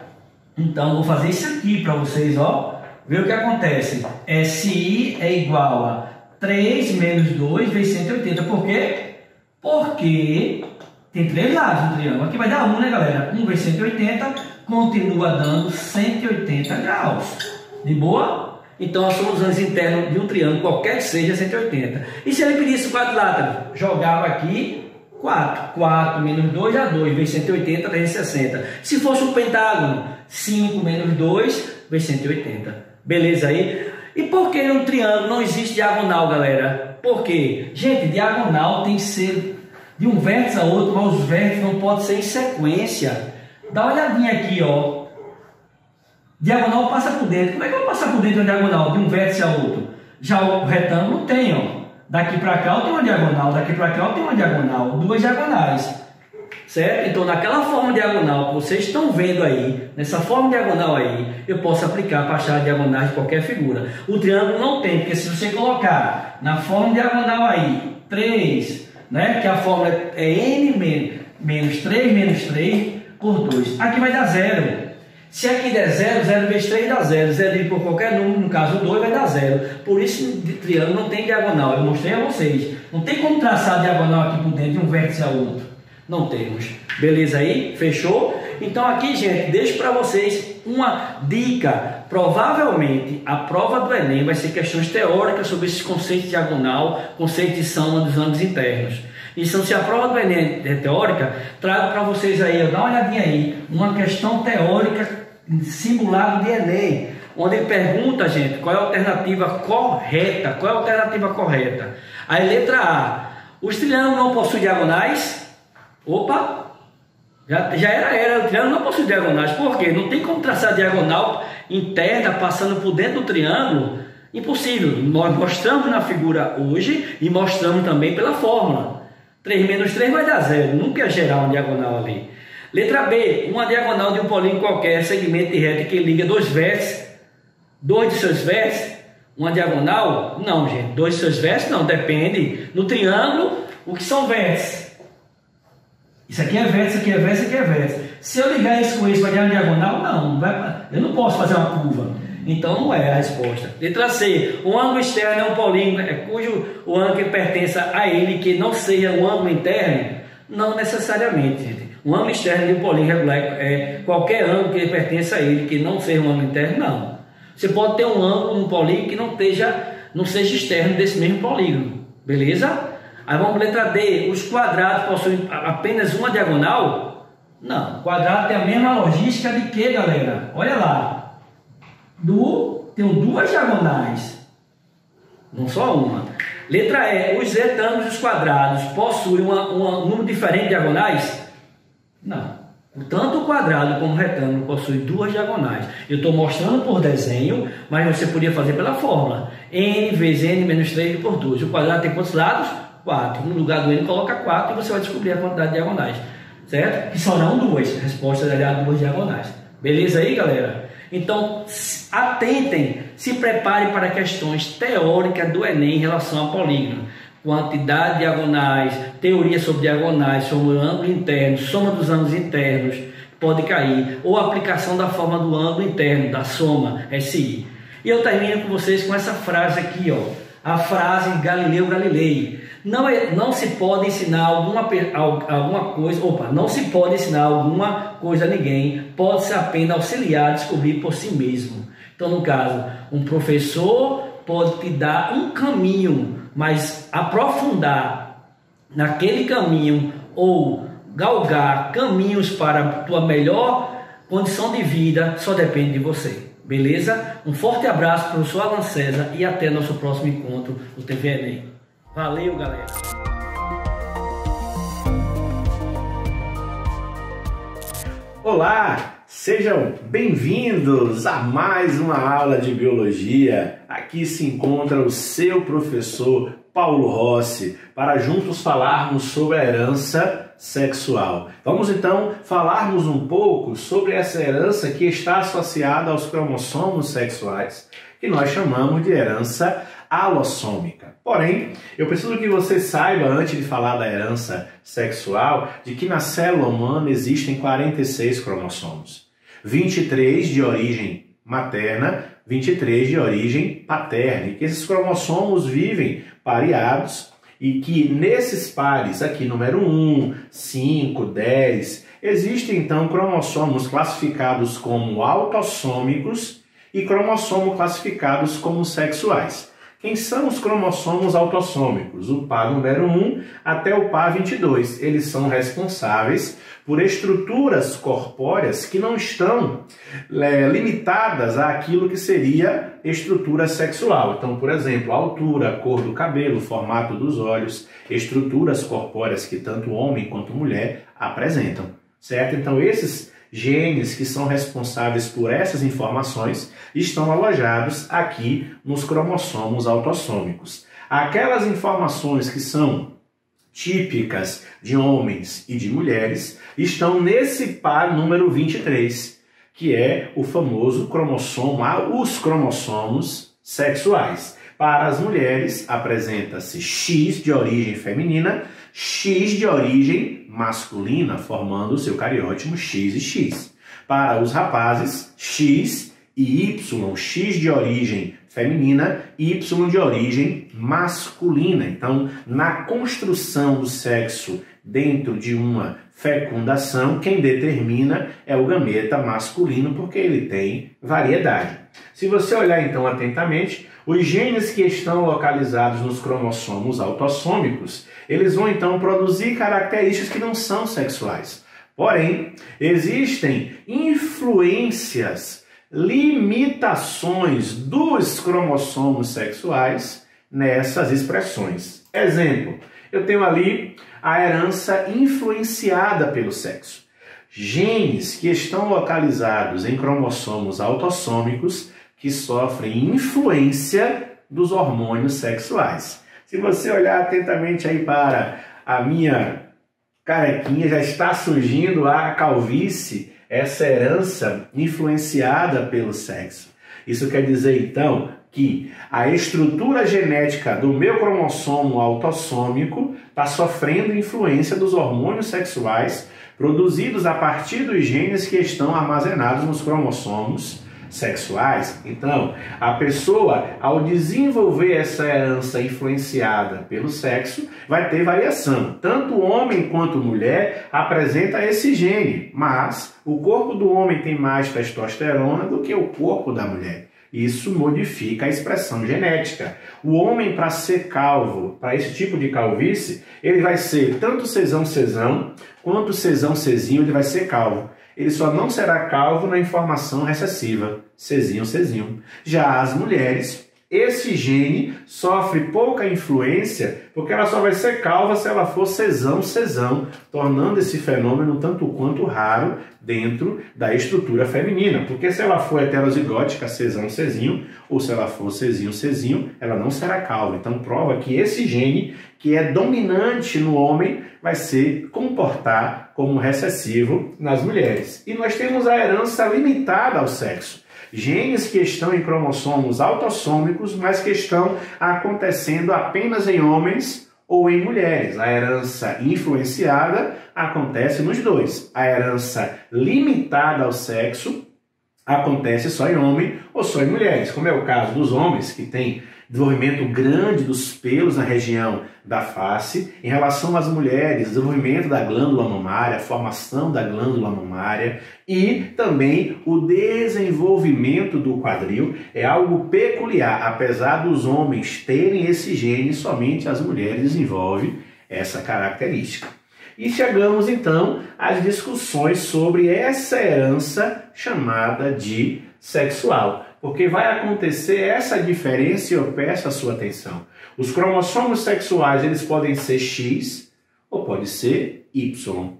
Então, vou fazer isso aqui para vocês, ó. Ver o que acontece. SI é igual a 3 menos 2 vezes 180. Por quê? Porque tem três lados do triângulo. Aqui vai dar 1, né, galera? 1 vezes 180 continua dando 180 graus. De boa? Então, a soma dos ângulos internos de um triângulo, qualquer que seja, 180. E se ele pedisse o quadrilátero? Jogava aqui 4. 4 menos 2 dá 2, vezes 180, 360. Se fosse um pentágono, 5 menos 2 vezes 180. Beleza aí? E por que no triângulo não existe diagonal, galera? Por quê? Gente, diagonal tem que ser de um vértice a outro, mas os vértices não podem ser em sequência. Dá uma olhadinha aqui, ó. Diagonal passa por dentro. Como é que eu vou passar por dentro de uma diagonal, de um vértice a outro? Já o retângulo tem, ó. Daqui para cá eu tenho uma diagonal, daqui para cá eu tenho uma diagonal, duas diagonais. Certo? Então, naquela forma diagonal que vocês estão vendo aí, nessa forma diagonal aí, eu posso aplicar para achar diagonais de qualquer figura. O triângulo não tem, porque se você colocar na forma diagonal aí, 3, né, que a fórmula é n menos 3 menos 3 por 2, aqui vai dar zero. Se aqui der 0, 0 vezes 3 dá 0. 0 por qualquer número, no caso 2, vai dar 0. Por isso, de triângulo não tem diagonal. Eu mostrei a vocês. Não tem como traçar diagonal aqui por dentro de um vértice a outro. Não temos. Beleza aí? Fechou? Então aqui, gente, deixo para vocês uma dica. Provavelmente a prova do Enem vai ser questões teóricas sobre esses conceitos de diagonal, conceito de soma dos ângulos internos. Então, se a prova do Enem é teórica, trago para vocês aí, dá uma olhadinha aí, uma questão teórica simulado de Enem, onde ele pergunta, gente, qual é a alternativa correta? Qual é a alternativa correta? Aí, letra A. Os triângulos não possuem diagonais? Opa! Já, já era, era, o triângulo não possui diagonais. Por quê? Não tem como traçar diagonal interna passando por dentro do triângulo. Impossível. Nós mostramos na figura hoje e mostramos também pela fórmula. 3 menos 3 vai dar zero. Nunca gerar uma diagonal ali. Letra B. Uma diagonal de um polígono qualquer, segmento de reta que liga dois vértices. Dois de seus vértices. Uma diagonal? Não, gente. Dois de seus vértices? Não. Depende. No triângulo, o que são vértices? Isso aqui é vértice, isso aqui é vértice, isso aqui é vértice. Se eu ligar isso com isso, vai dar uma diagonal? Não, vai, eu não posso fazer uma curva. Então não é a resposta. Letra C. Um ângulo externo é um polígono é cujo o ângulo que pertença a ele que não seja um ângulo interno? Não necessariamente. Um ângulo externo de um polígono regular é qualquer ângulo que pertença a ele que não seja um ângulo interno? Não. Você pode ter um ângulo, um polígono que não, esteja, não seja externo desse mesmo polígono. Beleza? Aí vamos para letra D. Os quadrados possuem apenas uma diagonal? Não. O quadrado tem a mesma logística de que, galera? Olha lá. Do, tem duas diagonais. Não só uma. Letra E. Os retângulos e os quadrados possuem uma, uma, um número diferente de diagonais? Não. Tanto o quadrado como o retângulo possuem duas diagonais. Eu estou mostrando por desenho, mas você podia fazer pela fórmula. n vezes n menos 3 por 2. O quadrado tem quantos lados? 4. No lugar do n, coloca 4 e você vai descobrir a quantidade de diagonais. Certo? Que serão duas. Resposta é duas diagonais. Beleza aí, galera? Então, atentem, se preparem para questões teóricas do Enem em relação a polígono quantidade de diagonais, teoria sobre diagonais, sobre o ângulo interno, soma dos ângulos internos, pode cair, ou aplicação da forma do ângulo interno, da soma, SI. E eu termino com vocês com essa frase aqui, ó, a frase Galileu Galilei. Não, é, não se pode ensinar alguma, alguma coisa, opa, não se pode ensinar alguma coisa a ninguém, pode-se apenas auxiliar a descobrir por si mesmo. Então, no caso, um professor pode te dar um caminho mas aprofundar naquele caminho ou galgar caminhos para a tua melhor condição de vida só depende de você. Beleza? Um forte abraço, professor Alan César, e até nosso próximo encontro no TV Enem. Valeu, galera!
Olá! Sejam bem-vindos a mais uma aula de biologia. Aqui se encontra o seu professor Paulo Rossi para juntos falarmos sobre a herança sexual. Vamos então falarmos um pouco sobre essa herança que está associada aos cromossomos sexuais, que nós chamamos de herança alossômica. Porém, eu preciso que você saiba, antes de falar da herança sexual, de que na célula humana existem 46 cromossomos. 23 de origem materna, 23 de origem paterna, e que esses cromossomos vivem pareados e que nesses pares, aqui número 1, 5, 10, existem então cromossomos classificados como autossômicos e cromossomos classificados como sexuais. Quem são os cromossomos autossômicos? O par número 1 até o par 22. Eles são responsáveis por estruturas corpóreas que não estão é, limitadas àquilo que seria estrutura sexual. Então, por exemplo, a altura, a cor do cabelo, o formato dos olhos, estruturas corpóreas que tanto homem quanto mulher apresentam, certo? Então, esses genes que são responsáveis por essas informações estão alojados aqui nos cromossomos autossômicos. Aquelas informações que são típicas de homens e de mulheres estão nesse par número 23, que é o famoso cromossomo, os cromossomos sexuais. Para as mulheres, apresenta-se X de origem feminina, X de origem masculina, formando o seu cariótipo X e X. Para os rapazes, X e Y, X de origem feminina, Y de origem masculina. Então, na construção do sexo dentro de uma fecundação, quem determina é o gameta masculino, porque ele tem variedade. Se você olhar então atentamente, os genes que estão localizados nos cromossomos autossômicos, eles vão então produzir características que não são sexuais. Porém, existem influências, limitações dos cromossomos sexuais nessas expressões. Exemplo, eu tenho ali a herança influenciada pelo sexo. Genes que estão localizados em cromossomos autossômicos que sofrem influência dos hormônios sexuais. Se você olhar atentamente aí para a minha carequinha, já está surgindo a calvície, essa herança influenciada pelo sexo. Isso quer dizer então que a estrutura genética do meu cromossomo autossômico está sofrendo influência dos hormônios sexuais produzidos a partir dos genes que estão armazenados nos cromossomos sexuais. Então, a pessoa, ao desenvolver essa herança influenciada pelo sexo, vai ter variação. Tanto homem quanto mulher apresenta esse gene, mas o corpo do homem tem mais testosterona do que o corpo da mulher. Isso modifica a expressão genética. O homem, para ser calvo, para esse tipo de calvície, ele vai ser tanto cesão-cesão, quanto cesão-cezinho, ele vai ser calvo ele só não será calvo na informação recessiva, Cezinho, Cezinho. Já as mulheres, esse gene sofre pouca influência porque ela só vai ser calva se ela for cesão-cesão, tornando esse fenômeno tanto quanto raro dentro da estrutura feminina. Porque se ela for heterozigótica, cesão-cesinho, ou se ela for cesinho-cesinho, ela não será calva. Então prova que esse gene, que é dominante no homem, vai se comportar como recessivo nas mulheres. E nós temos a herança limitada ao sexo genes que estão em cromossomos autossômicos, mas que estão acontecendo apenas em homens ou em mulheres. A herança influenciada acontece nos dois. A herança limitada ao sexo acontece só em homem ou só em mulheres, como é o caso dos homens que têm desenvolvimento grande dos pelos na região da face. Em relação às mulheres, desenvolvimento da glândula mamária, formação da glândula mamária e também o desenvolvimento do quadril é algo peculiar. Apesar dos homens terem esse gene, somente as mulheres desenvolvem essa característica. E chegamos então às discussões sobre essa herança chamada de sexual porque vai acontecer essa diferença e eu peço a sua atenção. Os cromossomos sexuais, eles podem ser X ou pode ser Y.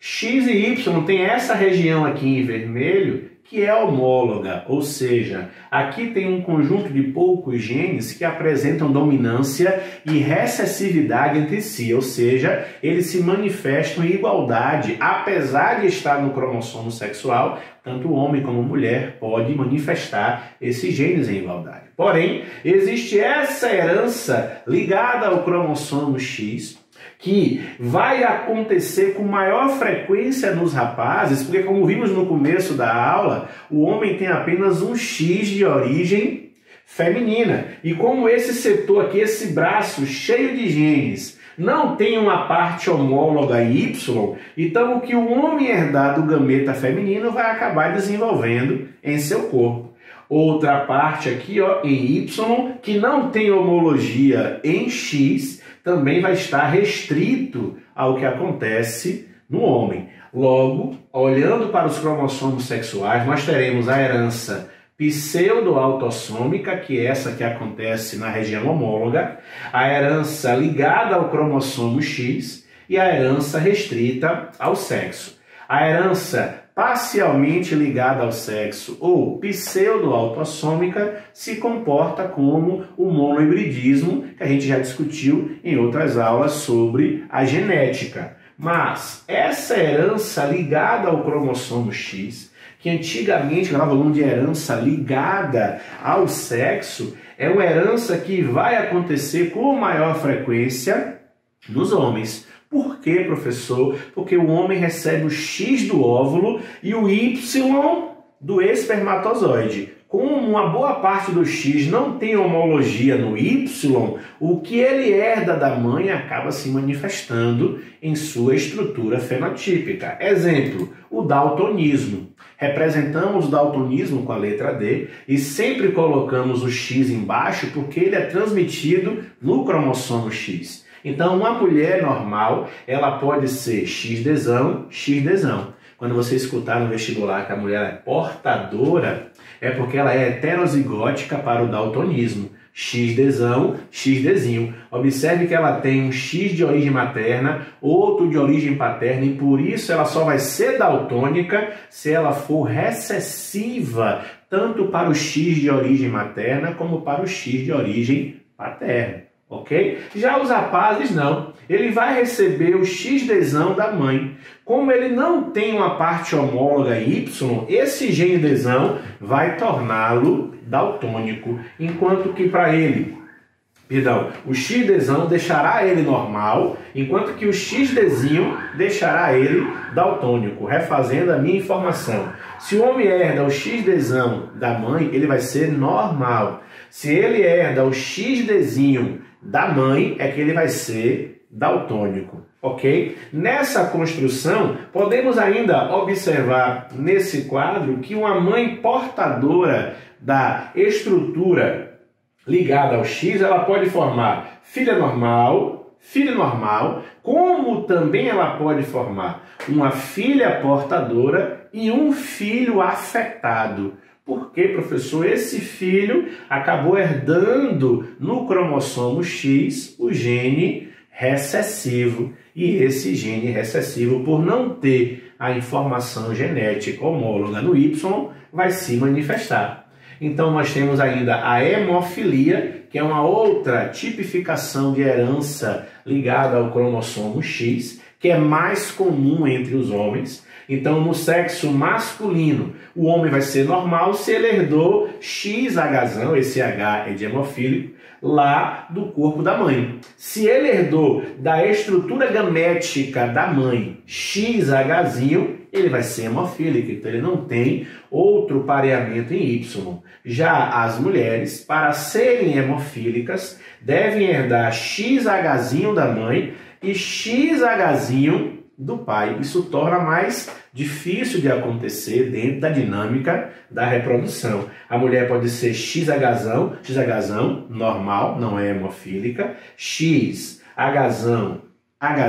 X e Y tem essa região aqui em vermelho que é homóloga, ou seja, aqui tem um conjunto de poucos genes que apresentam dominância e recessividade entre si, ou seja, eles se manifestam em igualdade, apesar de estar no cromossomo sexual, tanto o homem como a mulher pode manifestar esses genes em igualdade. Porém, existe essa herança ligada ao cromossomo X, que vai acontecer com maior frequência nos rapazes, porque, como vimos no começo da aula, o homem tem apenas um X de origem feminina. E como esse setor aqui, esse braço cheio de genes, não tem uma parte homóloga Y, então o que o homem herdar do gameta feminino vai acabar desenvolvendo em seu corpo. Outra parte aqui, ó, em Y, que não tem homologia em X, também vai estar restrito ao que acontece no homem. Logo, olhando para os cromossomos sexuais, nós teremos a herança pseudo-autossômica, que é essa que acontece na região homóloga, a herança ligada ao cromossomo X e a herança restrita ao sexo. A herança parcialmente ligada ao sexo ou pseudo-autossômica se comporta como o monohibridismo, que a gente já discutiu em outras aulas sobre a genética. Mas essa herança ligada ao cromossomo X, que antigamente era o de herança ligada ao sexo, é uma herança que vai acontecer com maior frequência nos homens. Por que, professor? Porque o homem recebe o X do óvulo e o Y do espermatozoide. Como uma boa parte do X não tem homologia no Y, o que ele herda da mãe acaba se manifestando em sua estrutura fenotípica. Exemplo, o daltonismo. Representamos o daltonismo com a letra D e sempre colocamos o X embaixo porque ele é transmitido no cromossomo X. Então, uma mulher normal, ela pode ser XDzão, XDzão. Quando você escutar no vestibular que a mulher é portadora, é porque ela é heterozigótica para o daltonismo. XDzão, XDzinho. Observe que ela tem um X de origem materna, outro de origem paterna, e por isso ela só vai ser daltônica se ela for recessiva, tanto para o X de origem materna como para o X de origem paterna ok? Já os rapazes não. Ele vai receber o X desão da mãe. Como ele não tem uma parte homóloga Y, esse gene desão vai torná-lo daltônico, enquanto que para ele Perdão, o X desão deixará ele normal, enquanto que o X desinho deixará ele daltônico, refazendo a minha informação. Se o homem herda o X desão da mãe, ele vai ser normal. Se ele herda o X desinho da mãe é que ele vai ser daltônico, ok? Nessa construção, podemos ainda observar nesse quadro que uma mãe portadora da estrutura ligada ao X, ela pode formar filha normal, filho normal, como também ela pode formar uma filha portadora e um filho afetado. Porque, professor, esse filho acabou herdando no cromossomo X o gene recessivo. E esse gene recessivo, por não ter a informação genética homóloga no Y, vai se manifestar. Então, nós temos ainda a hemofilia, que é uma outra tipificação de herança ligada ao cromossomo X, que é mais comum entre os homens então, no sexo masculino, o homem vai ser normal se ele herdou XH, esse H é de hemofílico, lá do corpo da mãe. Se ele herdou da estrutura gamética da mãe XH, ele vai ser hemofílico, então ele não tem outro pareamento em Y. Já as mulheres, para serem hemofílicas, devem herdar XH da mãe e XH do pai. Isso torna mais difícil de acontecer dentro da dinâmica da reprodução. A mulher pode ser XH, XH normal, não é hemofílica, X, H,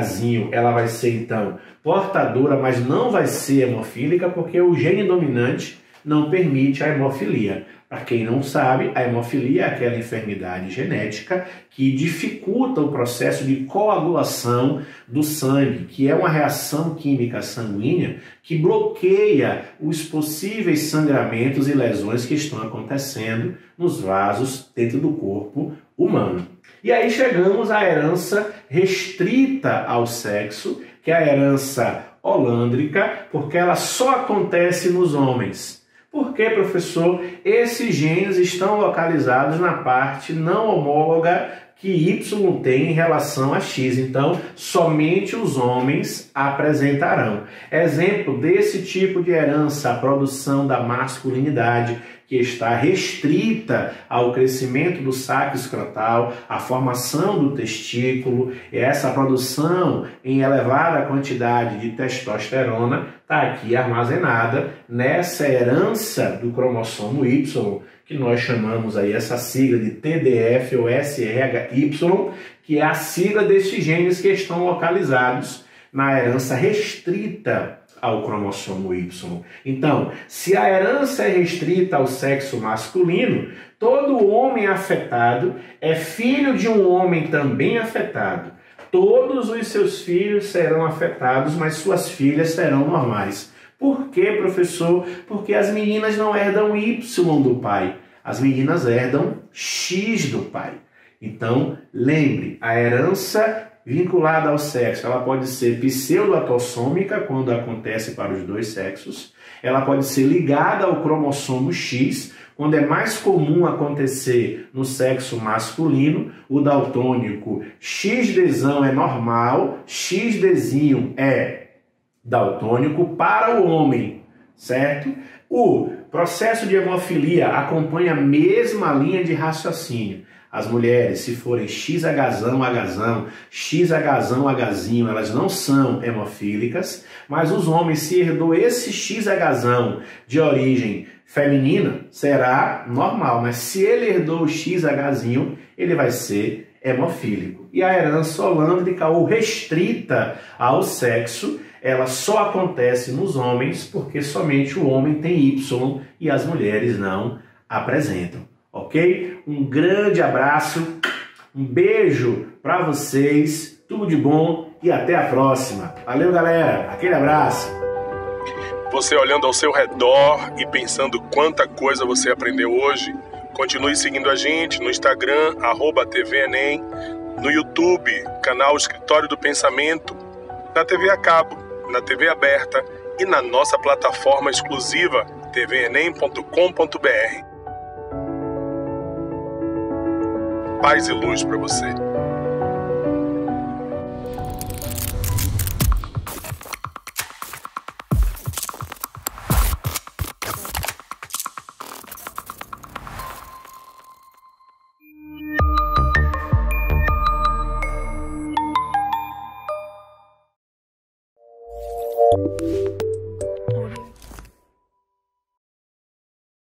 Hzinho, ela vai ser então portadora, mas não vai ser hemofílica porque o gene dominante não permite a hemofilia. Para quem não sabe, a hemofilia é aquela enfermidade genética que dificulta o processo de coagulação do sangue, que é uma reação química sanguínea que bloqueia os possíveis sangramentos e lesões que estão acontecendo nos vasos dentro do corpo humano. E aí chegamos à herança restrita ao sexo, que é a herança holândrica, porque ela só acontece nos homens. Porque, professor, esses genes estão localizados na parte não homóloga que Y tem em relação a X. Então, somente os homens apresentarão. Exemplo desse tipo de herança, a produção da masculinidade, que está restrita ao crescimento do saco escrotal, à formação do testículo, essa produção em elevada quantidade de testosterona está aqui armazenada nessa herança do cromossomo Y, que nós chamamos aí essa sigla de TDF ou SRHY, que é a sigla desses genes que estão localizados na herança restrita ao cromossomo Y. Então, se a herança é restrita ao sexo masculino, todo homem afetado é filho de um homem também afetado. Todos os seus filhos serão afetados, mas suas filhas serão normais. Por quê, professor? Porque as meninas não herdam Y do pai, as meninas herdam X do pai. Então, lembre, a herança vinculada ao sexo, ela pode ser pseudoatossômica, quando acontece para os dois sexos, ela pode ser ligada ao cromossomo X, quando é mais comum acontecer no sexo masculino, o daltônico XDzão é normal, XDzinho é daltônico para o homem, certo? O processo de hemofilia acompanha a mesma linha de raciocínio. As mulheres, se forem XH, H, XH, Hzinho, elas não são hemofílicas, mas os homens, se herdou esse XH de origem feminina, será normal, mas se ele herdou o XHzinho, ele vai ser hemofílico. E a herança holândrica ou restrita ao sexo, ela só acontece nos homens porque somente o homem tem Y e as mulheres não apresentam ok? Um grande abraço, um beijo para vocês, tudo de bom e até a próxima. Valeu, galera, aquele abraço.
Você olhando ao seu redor e pensando quanta coisa você aprendeu hoje, continue seguindo a gente no Instagram, arroba TV Enem, no YouTube, canal Escritório do Pensamento, na TV a cabo, na TV aberta e na nossa plataforma exclusiva tvenem.com.br. paz e luz para você.